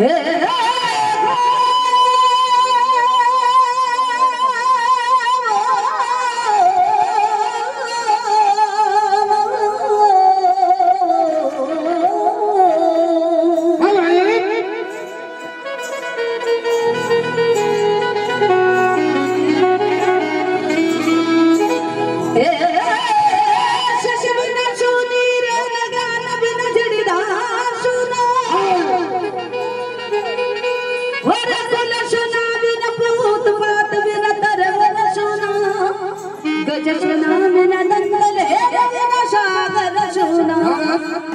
Yes. Thank you.